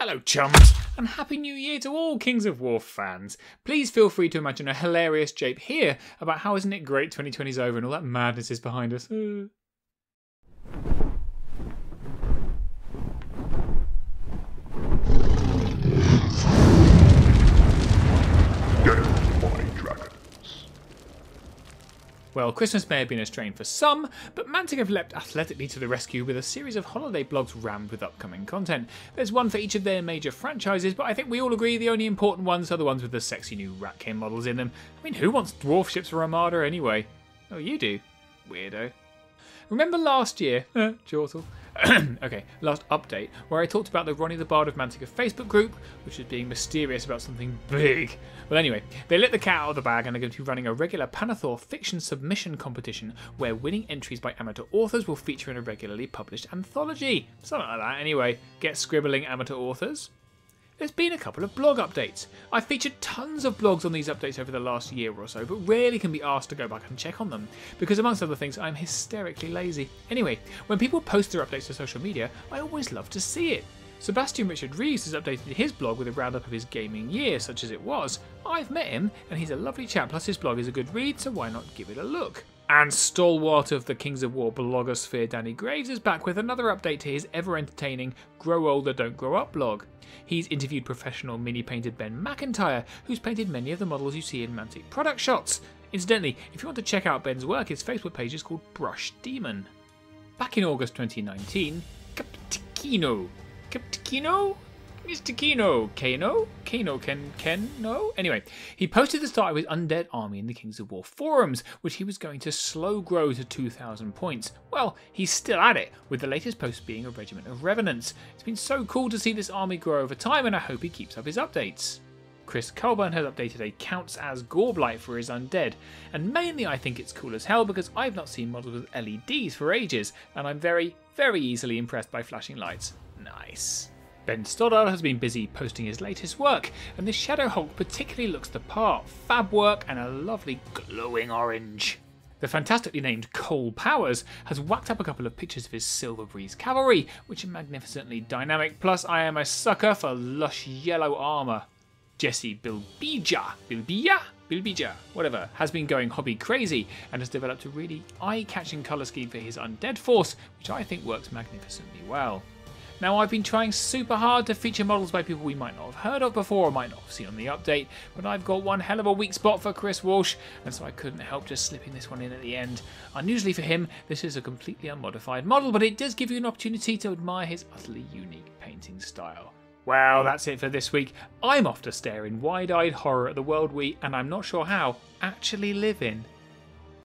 Hello, chums, and Happy New Year to all Kings of War fans. Please feel free to imagine a hilarious jape here about how isn't it great 2020's over and all that madness is behind us. Well, Christmas may have been a strain for some, but Mantic have leapt athletically to the rescue with a series of holiday blogs rammed with upcoming content. There's one for each of their major franchises, but I think we all agree the only important ones are the ones with the sexy new Ratkin models in them. I mean, who wants dwarf ships for Armada anyway? Oh, you do. Weirdo. Remember last year, Chortle, okay, last update, where I talked about the Ronnie the Bard of Mantica Facebook group, which is being mysterious about something big. Well, anyway, they let the cat out of the bag and are going to be running a regular Pannithor fiction submission competition where winning entries by amateur authors will feature in a regularly published anthology. Something like that, anyway. Get scribbling amateur authors there's been a couple of blog updates. I've featured tons of blogs on these updates over the last year or so, but rarely can be asked to go back and check on them, because amongst other things, I'm hysterically lazy. Anyway, when people post their updates to social media, I always love to see it. Sebastian Richard Reeves has updated his blog with a roundup of his gaming year, such as it was. I've met him, and he's a lovely chap, plus his blog is a good read, so why not give it a look? And stalwart of the Kings of War blogosphere Danny Graves is back with another update to his ever entertaining Grow Older Don't Grow Up blog. He's interviewed professional mini painted Ben McIntyre, who's painted many of the models you see in Mantic product shots. Incidentally, if you want to check out Ben's work, his Facebook page is called Brush Demon. Back in August 2019, Captikino. Captikino? Mr. Kino, Kano, Kano, Ken, Ken, no? Anyway, he posted the start of his undead army in the Kings of War forums, which he was going to slow grow to 2,000 points. Well, he's still at it, with the latest post being a regiment of revenants. It's been so cool to see this army grow over time, and I hope he keeps up his updates. Chris Colburn has updated a counts as Gorblight for his undead, and mainly I think it's cool as hell because I've not seen models with LEDs for ages, and I'm very, very easily impressed by flashing lights. Nice. Ben Stoddard has been busy posting his latest work, and this Shadow Hulk particularly looks the part. Fab work and a lovely glowing orange. The fantastically named Cole Powers has whacked up a couple of pictures of his Silver Breeze cavalry, which are magnificently dynamic, plus I am a sucker for lush yellow armour. Jesse Bilbija, Bilbija, Bilbija, whatever, has been going hobby crazy and has developed a really eye-catching colour scheme for his undead force, which I think works magnificently well. Now, I've been trying super hard to feature models by people we might not have heard of before or might not have seen on the update, but I've got one hell of a weak spot for Chris Walsh, and so I couldn't help just slipping this one in at the end. Unusually for him, this is a completely unmodified model, but it does give you an opportunity to admire his utterly unique painting style. Well, that's it for this week. I'm off to stare in wide eyed horror at the world we, and I'm not sure how, actually live in.